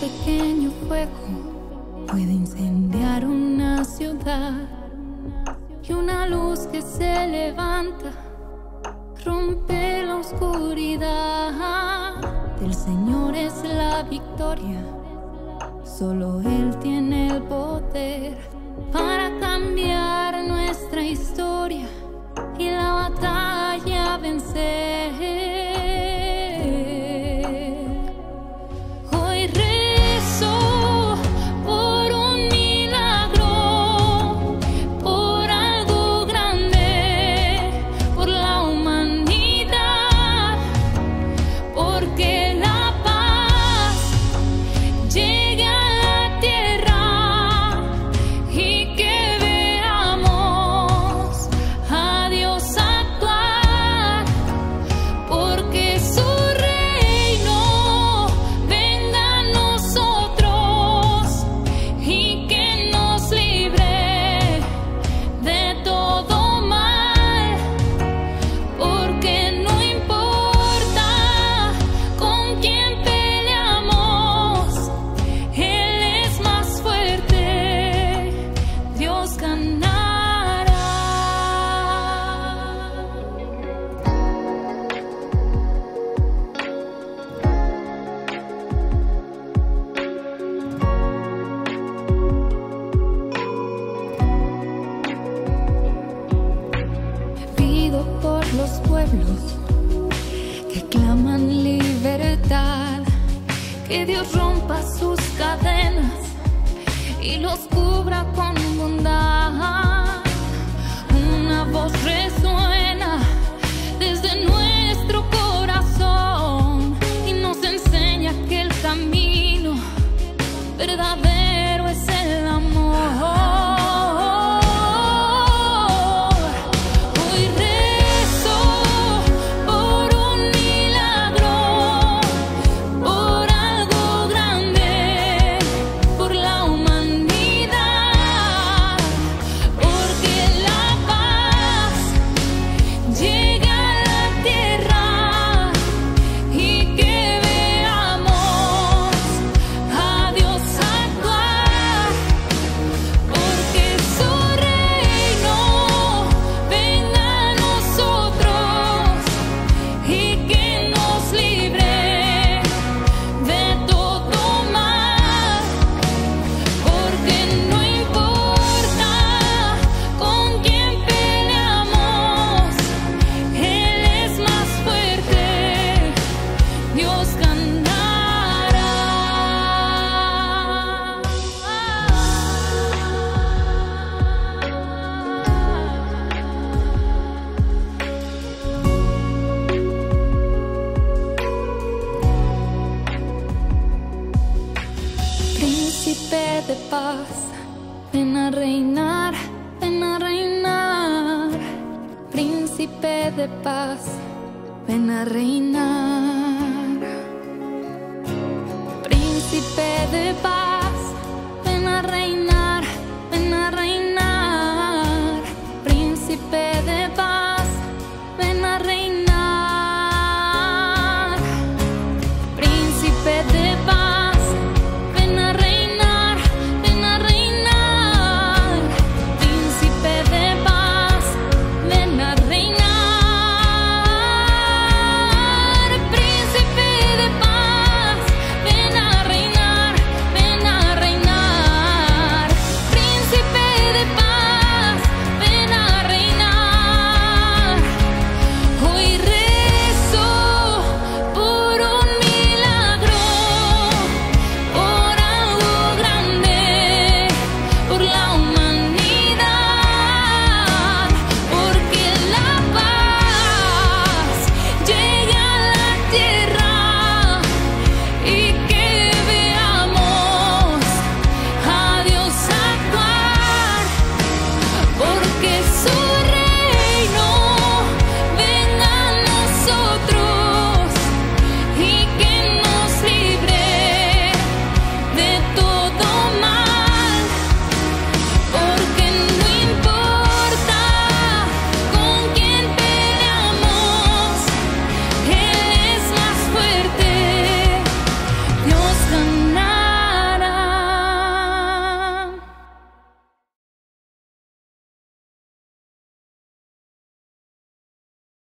pequeño fuego puede incendiar una ciudad y una luz que se levanta rompe la oscuridad. El Señor es la victoria, solo Él tiene el poder para cambiar nuestra historia que claman libertad, que Dios rompa sus cadenas y los cubra con bondad. Una voz resuena darte paz. Ven a reinar, ven a reinar. Príncipe de paz, ven a reinar. Príncipe de paz.